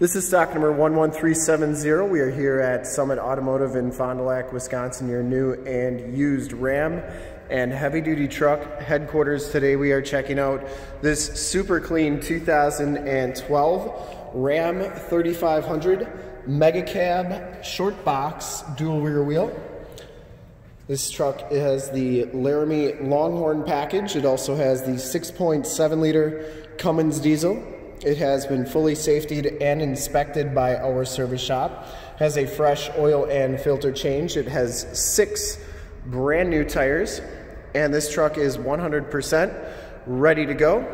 This is stock number 11370. We are here at Summit Automotive in Fond du Lac, Wisconsin, your new and used Ram and heavy duty truck headquarters. Today we are checking out this super clean 2012 Ram 3500 Mega Cab short box dual rear wheel. This truck has the Laramie Longhorn package. It also has the 6.7 liter Cummins diesel. It has been fully safetied and inspected by our service shop. Has a fresh oil and filter change. It has six brand new tires and this truck is 100% ready to go.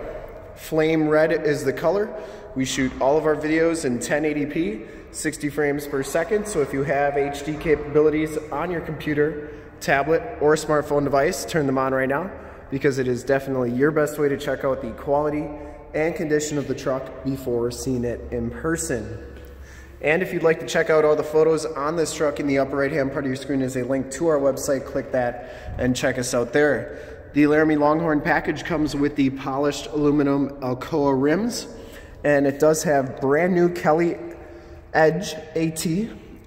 Flame red is the color. We shoot all of our videos in 1080p, 60 frames per second. So if you have HD capabilities on your computer, tablet, or smartphone device, turn them on right now because it is definitely your best way to check out the quality and condition of the truck before seeing it in person. And if you'd like to check out all the photos on this truck in the upper right hand part of your screen is a link to our website. Click that and check us out there. The Laramie Longhorn package comes with the polished aluminum Alcoa rims and it does have brand new Kelly Edge AT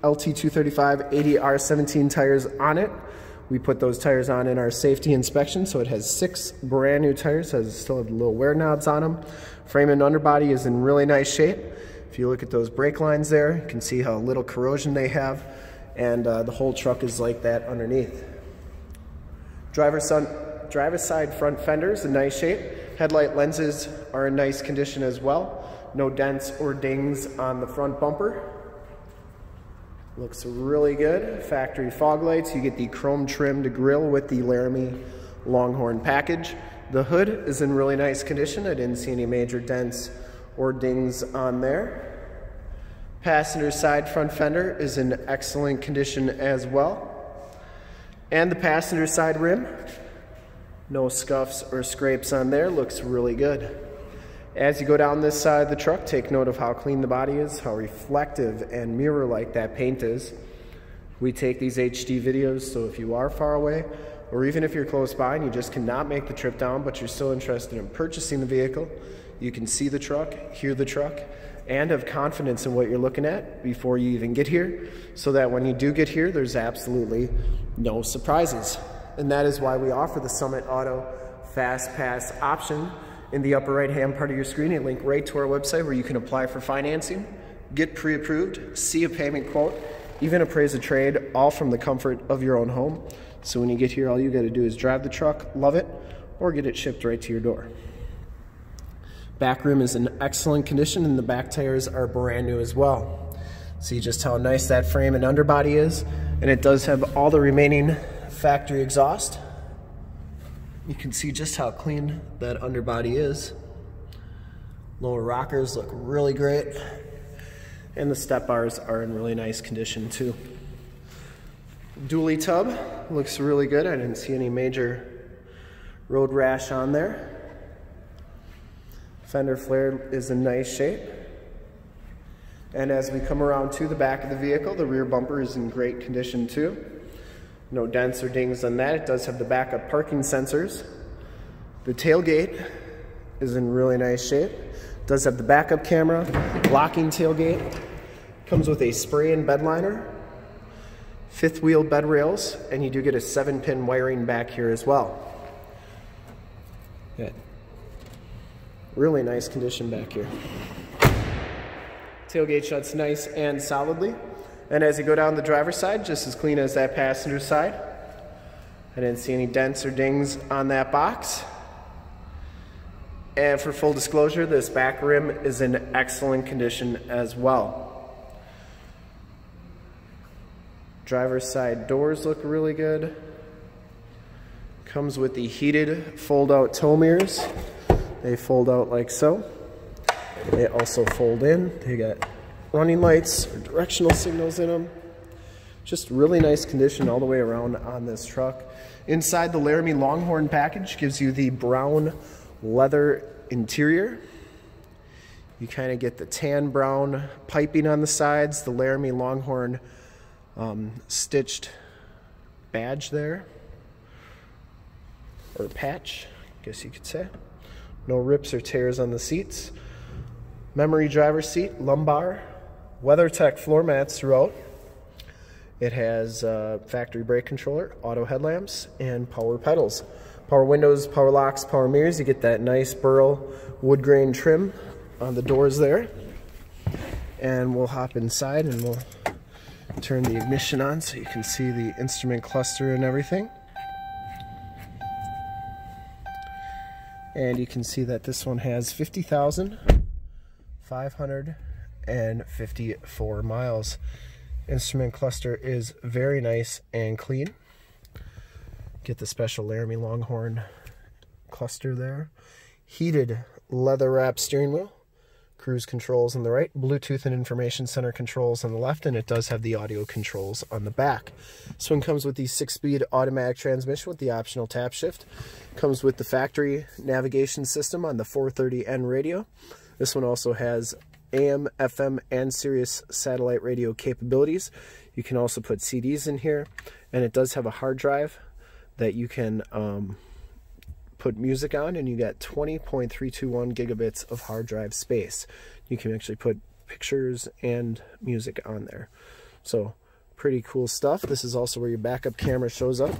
LT235 80R17 tires on it. We put those tires on in our safety inspection, so it has six brand new tires, has still have little wear knobs on them. Frame and underbody is in really nice shape. If you look at those brake lines there, you can see how little corrosion they have, and uh, the whole truck is like that underneath. Driver son, driver side front fenders in nice shape. Headlight lenses are in nice condition as well. No dents or dings on the front bumper. Looks really good. Factory fog lights. You get the chrome trimmed grille with the Laramie Longhorn package. The hood is in really nice condition. I didn't see any major dents or dings on there. Passenger side front fender is in excellent condition as well. And the passenger side rim, no scuffs or scrapes on there, looks really good. As you go down this side of the truck, take note of how clean the body is, how reflective and mirror-like that paint is. We take these HD videos, so if you are far away, or even if you're close by and you just cannot make the trip down, but you're still interested in purchasing the vehicle, you can see the truck, hear the truck, and have confidence in what you're looking at before you even get here, so that when you do get here, there's absolutely no surprises. And that is why we offer the Summit Auto Fast Pass option in the upper right hand part of your screen, a link right to our website where you can apply for financing, get pre-approved, see a payment quote, even appraise a trade, all from the comfort of your own home. So when you get here, all you gotta do is drive the truck, love it, or get it shipped right to your door. Back room is in excellent condition and the back tires are brand new as well. See just how nice that frame and underbody is. And it does have all the remaining factory exhaust. You can see just how clean that underbody is. Lower rockers look really great. And the step bars are in really nice condition too. Dually tub looks really good. I didn't see any major road rash on there. Fender flare is in nice shape. And as we come around to the back of the vehicle, the rear bumper is in great condition too. No dents or dings on that. It does have the backup parking sensors. The tailgate is in really nice shape. It does have the backup camera, locking tailgate. Comes with a spray-in bed liner, fifth wheel bed rails, and you do get a seven pin wiring back here as well. Good. Really nice condition back here. Tailgate shuts nice and solidly. And as you go down the driver's side, just as clean as that passenger side. I didn't see any dents or dings on that box. And for full disclosure, this back rim is in excellent condition as well. Driver's side doors look really good. Comes with the heated fold-out tow mirrors. They fold out like so. They also fold in. They got running lights or directional signals in them. Just really nice condition all the way around on this truck. Inside the Laramie Longhorn package gives you the brown leather interior. You kind of get the tan brown piping on the sides, the Laramie Longhorn um, stitched badge there, or patch, I guess you could say. No rips or tears on the seats. Memory driver seat, lumbar, WeatherTech floor mats throughout. It has uh, factory brake controller, auto headlamps, and power pedals. Power windows, power locks, power mirrors. You get that nice burl wood grain trim on the doors there. And we'll hop inside and we'll turn the ignition on so you can see the instrument cluster and everything. And you can see that this one has 50,554 miles. Instrument cluster is very nice and clean. Get the special Laramie Longhorn cluster there. Heated leather wrap steering wheel cruise controls on the right, Bluetooth and information center controls on the left, and it does have the audio controls on the back. This one comes with the six-speed automatic transmission with the optional tap shift. Comes with the factory navigation system on the 430N radio. This one also has AM, FM, and Sirius satellite radio capabilities. You can also put CDs in here, and it does have a hard drive that you can um, put music on and you get 20.321 gigabits of hard drive space. You can actually put pictures and music on there. So pretty cool stuff. This is also where your backup camera shows up.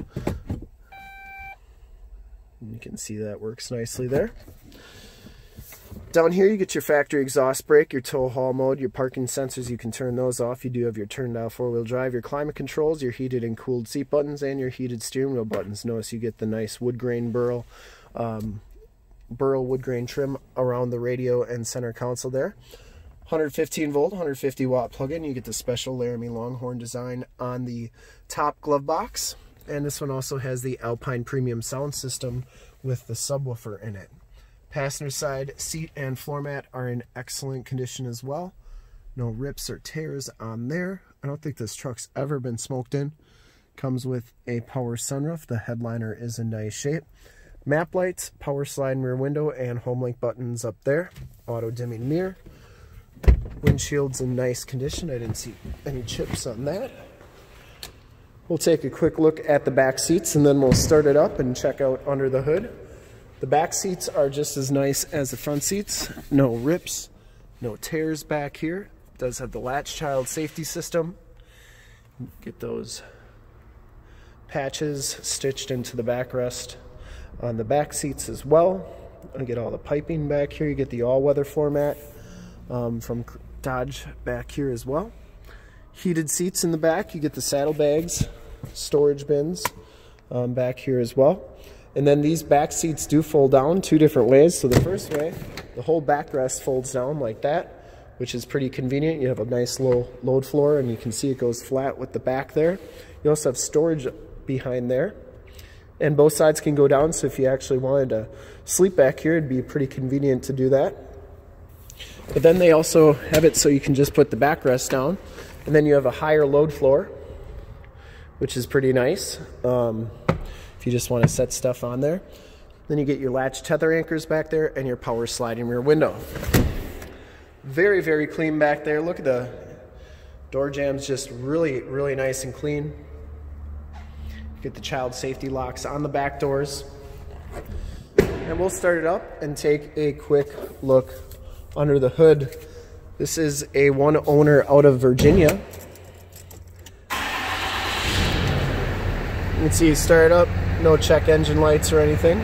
You can see that works nicely there. Down here you get your factory exhaust brake, your tow haul mode, your parking sensors, you can turn those off. You do have your turn down four-wheel drive, your climate controls, your heated and cooled seat buttons, and your heated steering wheel buttons. Notice you get the nice wood grain burl um, burl wood grain trim around the radio and center console there. 115 volt, 150 watt plug-in. You get the special Laramie Longhorn design on the top glove box. And this one also has the Alpine Premium sound system with the subwoofer in it. Passenger side seat and floor mat are in excellent condition as well. No rips or tears on there. I don't think this truck's ever been smoked in. Comes with a power sunroof. The headliner is in nice shape. Map lights, power slide rear window, and home link buttons up there. Auto dimming mirror. Windshield's in nice condition. I didn't see any chips on that. We'll take a quick look at the back seats and then we'll start it up and check out under the hood. The back seats are just as nice as the front seats. No rips, no tears back here. It does have the latch child safety system. Get those patches stitched into the backrest on the back seats as well. I get all the piping back here. You get the all-weather floor mat um, from Dodge back here as well. Heated seats in the back. You get the saddlebags, storage bins um, back here as well. And then these back seats do fold down two different ways. So the first way, the whole backrest folds down like that, which is pretty convenient. You have a nice low load floor and you can see it goes flat with the back there. You also have storage behind there and both sides can go down so if you actually wanted to sleep back here it'd be pretty convenient to do that but then they also have it so you can just put the backrest down and then you have a higher load floor which is pretty nice um, if you just want to set stuff on there then you get your latch tether anchors back there and your power sliding rear window very very clean back there look at the door jambs, just really really nice and clean Get the child safety locks on the back doors. And we'll start it up and take a quick look under the hood. This is a one owner out of Virginia. Can see it start up, no check engine lights or anything.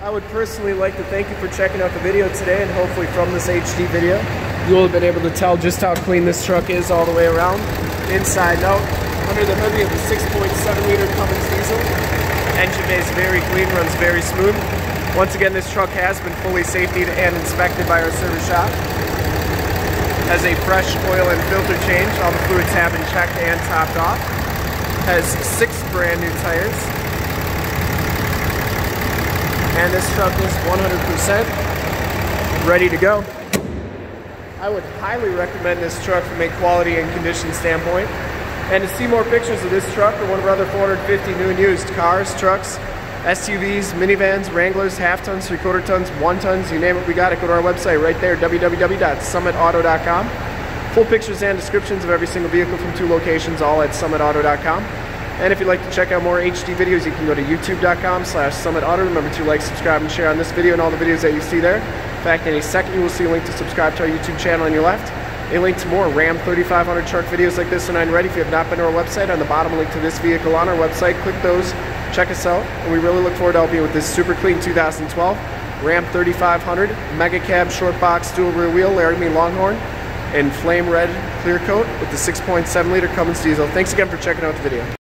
I would personally like to thank you for checking out the video today and hopefully from this HD video you will have been able to tell just how clean this truck is all the way around, inside out. Under the hood, we have the 6.7 liter Cummins diesel. Engine bay is very clean, runs very smooth. Once again, this truck has been fully safetied and inspected by our service shop. Has a fresh oil and filter change. All the fluids have been checked and topped off. Has six brand new tires. And this truck is 100% ready to go. I would highly recommend this truck from a quality and condition standpoint. And to see more pictures of this truck or one of our other 450 new and used cars, trucks, SUVs, minivans, Wranglers, half tons, three quarter tons, one tons, you name it, we got it. Go to our website right there, www.summitauto.com. Full pictures and descriptions of every single vehicle from two locations, all at summitauto.com. And if you'd like to check out more HD videos, you can go to youtube.com slash summitauto. Remember to like, subscribe, and share on this video and all the videos that you see there. In fact, in a second you will see a link to subscribe to our YouTube channel on your left, a link to more Ram 3500 truck videos like this one on Ready. If you have not been to our website, on the bottom, link to this vehicle on our website. Click those, check us out, and we really look forward to helping you with this super clean 2012 Ram 3500 Mega Cab Short Box Dual Rear Wheel Laramie Longhorn and Flame Red Clear Coat with the 6.7 liter Cummins diesel. Thanks again for checking out the video.